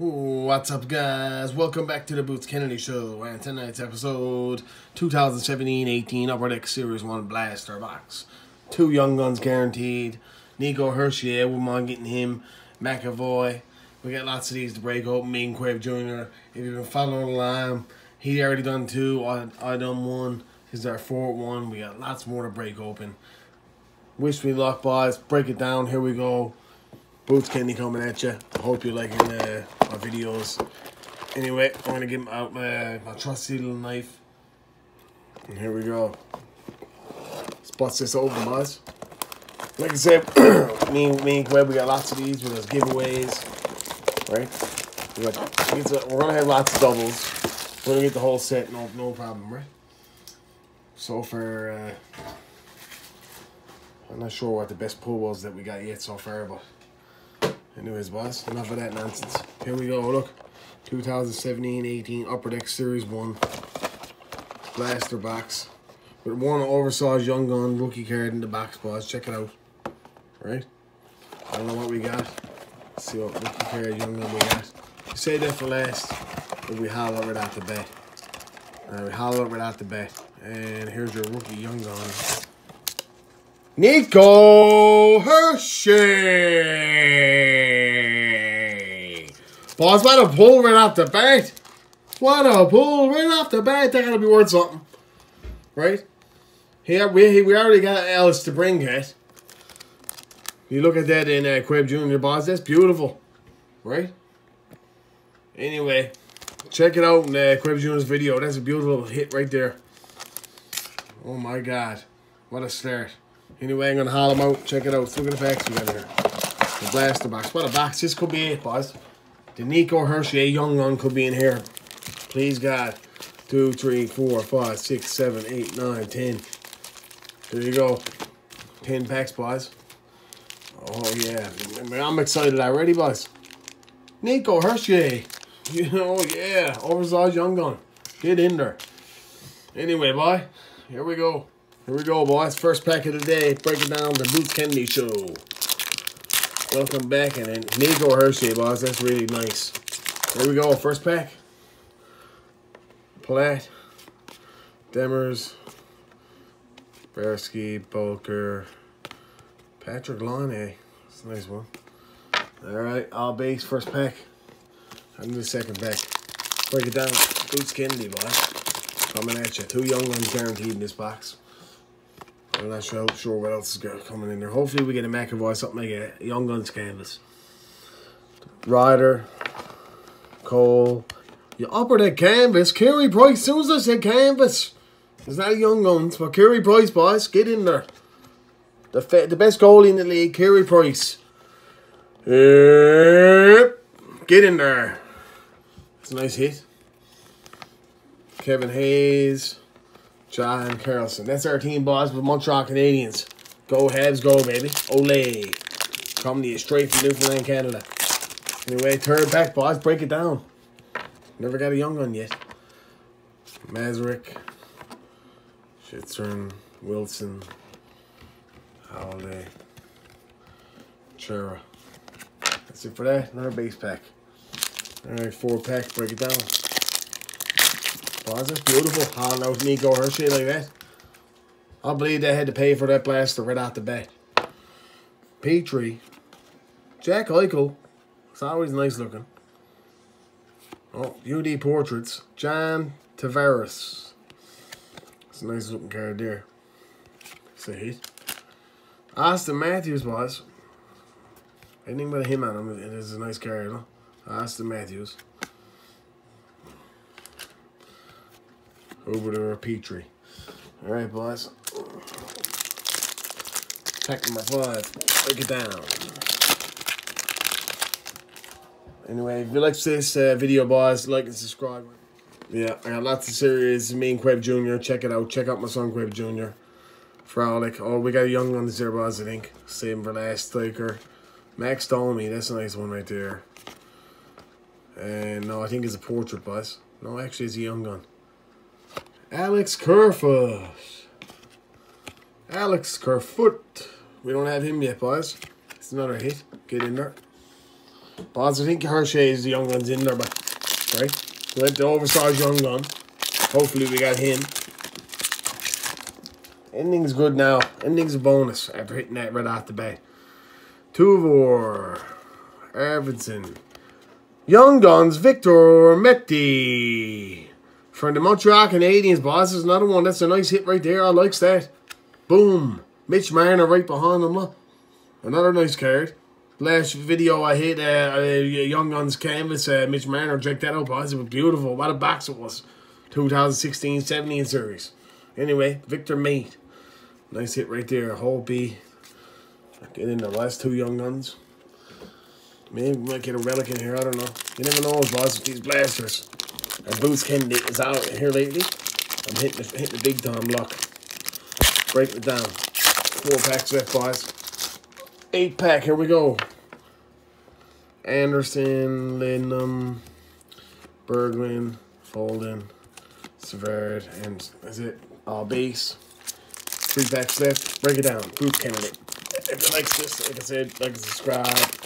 What's up, guys? Welcome back to the Boots Kennedy Show and tonight's episode 2017-18 Upper Deck Series 1 Blaster Box. Two Young Guns guaranteed. Nico Hischier, wouldn't mind getting him. McAvoy. We got lots of these to break open. Me and Quave Jr. If you've been following along, he already done two. I, I done one. He's our fourth one. We got lots more to break open. Wish me luck, boys. Break it down. Here we go. Boots Kenny coming at you. I hope you're liking uh, my videos. Anyway, I'm going to get out my, my trusty little knife. And here we go. Bust this open, boys. Like I said, me, me and Webb, we got lots of these with those giveaways. Right? We got, we're going to have lots of doubles. We're going to get the whole set, no, no problem, right? So far, uh, I'm not sure what the best pull was that we got yet so far, but Anyways, boss, enough of that nonsense. Here we go, look. 2017-18 Upper Deck Series 1 Blaster Box. With one oversized Young Gun rookie card in the box, boys. Check it out. Right? I don't know what we got. Let's see what rookie card Young Gun we got. We say that for last, but we holler right out the bat. Uh, we holler right out the bat. And here's your rookie Young Gun. Nico Hischier. Boss, what a pull right off the bat. What a pull right off the bat. That gotta be worth something. Right? Here we, we already got Alice to bring it. You look at that in uh, Quib Jr. boss, that's beautiful. Right? Anyway, check it out in uh, Quib Jr.'s video. That's a beautiful hit right there. Oh my god. What a start. Anyway, I'm going to haul them out. Check it out. Look at the packs we got here. The blaster box. What a box. This could be it, boys. The Nico Hischier Young One could be in here. Please, God. Two, three, four, five, six, seven, eight, nine, ten. There you go. Ten packs, boys. Oh, yeah. I'm excited already, boys. Nico Hischier. You know, yeah. Oversized Young Gun. Get in there. Anyway, boy. Here we go. Here we go, boys. First pack of the day. Breaking down the Boots Kennedy Show. Welcome back. And then Nico Hischier, boys. That's really nice. Here we go. First pack. Platt. Demers. Bersky. Bulker. Patrik Laine. That's a nice one. Alright. All base. First pack. And the second pack. Break it down. Boots Kennedy, boys. Coming at you. Two young ones guaranteed in this box. I'm not sure, sure what else is coming in there. Hopefully we get a McAvoy, something like a Young Guns canvas. Ryder. Cole. You upper that canvas. Carey Price. Soon as I said canvas. It's not a Young Guns, but Carey Price, boys. Get in there. The the best goalie in the league, Carey Price. Yep. Get in there. It's a nice hit. Kevin Hayes. John Carlson. That's our team, boss, with Montreal Canadiens. Go, Habs, go, baby. Ole. To you straight from Newfoundland, Canada. Anyway, third pack, boss. Break it down. Never got a young one yet. Mazurek. Shitzern. Wilson. Holiday. Chera. That's it for that. Another base pack. Alright, four pack. Break it down. Was it beautiful? Hauling out Nico Hischier like that. I believe they had to pay for that blaster right out the bat. Petrie. Jack Eichel. It's always nice looking. Oh, UD Portraits. John Tavares. It's a nice looking card there. A. Auston Matthews was. Anything but him on him. It is a nice card, huh? Auston Matthews. Over to our Petrie. All right, boys. Pack number five. Break it down. Anyway, if you like this uh, video, boys, like and subscribe. Yeah, I got lots of series. Me and Queb Jr. Check it out. Check out my son, Queb Jr. Frolic. Oh, we got a young one there, boys, I think. Same for last sticker. Max Domi. That's a nice one right there. And no, I think it's a portrait, boys. No, actually, it's a young gun. Alex Kerfoot. Alex Kerfoot. We don't have him yet, boys. It's another hit. Get in there. Boss, I think Hischier is the young one's in there, but right? We went the oversized young gun. Hopefully we got him. Ending's good now. Ending's a bonus after hitting that right off the bat. Tuvor. Arvidsson. Young Guns, Victor Mete. From the Montreal Canadiens, boss, is another one. That's a nice hit right there. I likes that. Boom. Mitch Marner right behind him. Look. Another nice card. Last video I hit uh, uh, Young Guns canvas, uh, Mitch Marner. Check that out, boss. It was beautiful. What a box it was. 2016-17 series. Anyway, Victor Mete. Nice hit right there. Hole B. Get in the last two Young Guns. Maybe we might get a relic in here. I don't know. You never know, boss, with these blasters. And Boots Kennedy is out here lately. I'm hitting the, hitting the big time luck. Breaking it down. Four packs left, boys. Eight pack. Here we go. Anderson, Lindum, Berglund, Folden, Savard, and is it all base? Three packs left. Break it down. Boots Kennedy. If you like this, like I said, like and subscribe.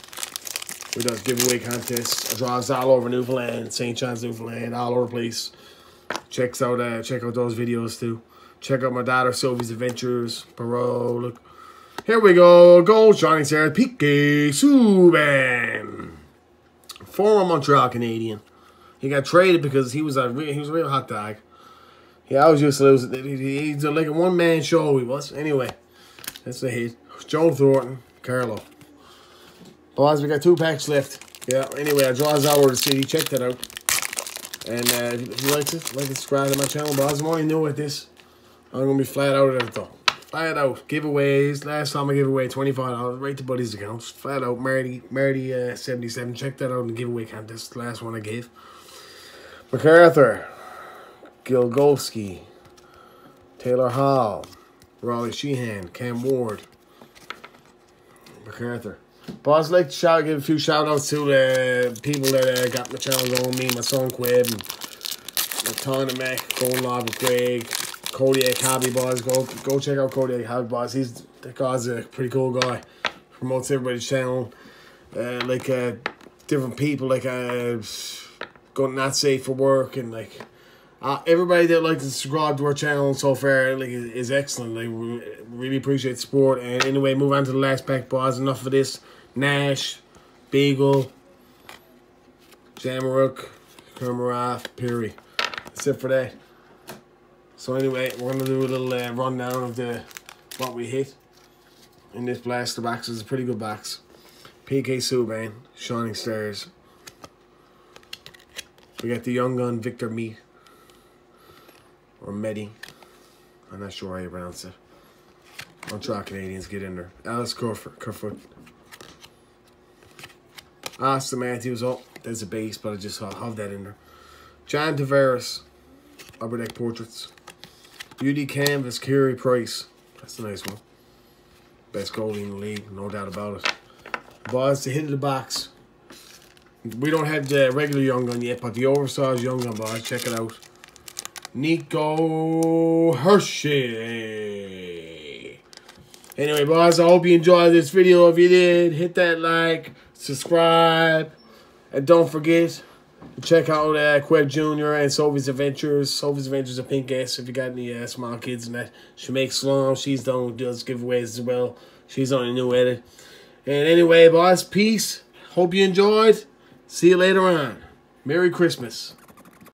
We does giveaway contests, draws all over Newfoundland, St. John's, Newfoundland, all over the place. Checks out, uh, check out those videos too. Check out my daughter Sophie's Adventures, Perot. Look, here we go. Gold shining star, PK Subban, former Montreal Canadian. He got traded because he was a he was a real hot dog. He always used to lose. He's like a one man show. He was anyway. That's a hit. Joe Thornton, Carlo. Boys, we got two packs left. Yeah, anyway, I draws out of the city. Check that out. And uh, if you like it, like and subscribe to my channel. Boys, I'm only new at this. I'm going to be flat out at it though. Flat out. Giveaways. Last time I gave away $25 right to Buddy's account. Flat out. Marty, Marty uh, 77. Check that out in the giveaway contest. Last one I gave. MacArthur. Gilgolski. Taylor Hall. Raleigh Sheehan. Cam Ward. MacArthur. But I'd like to shout, give a few shout outs to the uh, people that uh, got my channel going. Me, my son Quib, my Ton Mac, going live with Greg, Kodiak Hobby Boys. Go go check out Kodiak Hobby Boys. He's that guy's a pretty cool guy. Promotes everybody's channel. Uh, like uh, different people, like uh, going not safe for work and like uh, everybody that likes to subscribe to our channel so far like is, excellent. Like we really appreciate support. And anyway, move on to the last pack, boys. Enough of this. Nash, Beagle, Jamaruk, Kermarov, Perry. That's it for that. So anyway, we're gonna do a little uh, rundown of the what we hit in this blaster box. It's a pretty good box. PK Subban, Shining Stars. We got the Young Gun Victor Mete or Medi. I'm not sure how you pronounce it. I'll try Canadians get in there. Alice Kerfoot. Kerfoot. Auston ah, Matthews. Oh, there's a base, but I just have that in there. John Tavares. Upper Deck Portraits. Beauty Canvas. Carey Price. That's a nice one. Best goalie in the league, no doubt about it. Boys, the hit of the box. We don't have the regular Young Gun yet, but the oversized Young Gun, boys. Check it out. Nico Hischier. Anyway, boys, I hope you enjoyed this video. If you did, hit that like, subscribe, and don't forget to check out uh, Queb Jr. and Sophie's Adventures. Sophie's Adventures of Pink S. If you got any uh, small kids and that, she makes slums. She's done does giveaways as well. She's on a new edit. And anyway, boys, peace. Hope you enjoyed. See you later on. Merry Christmas.